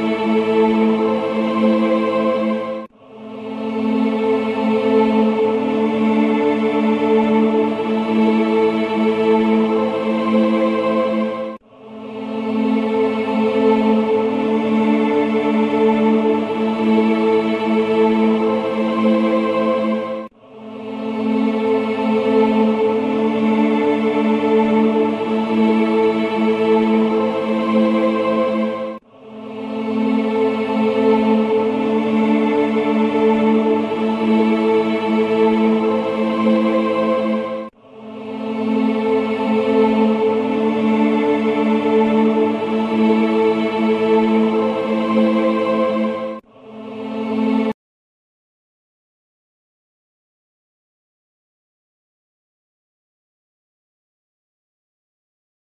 Música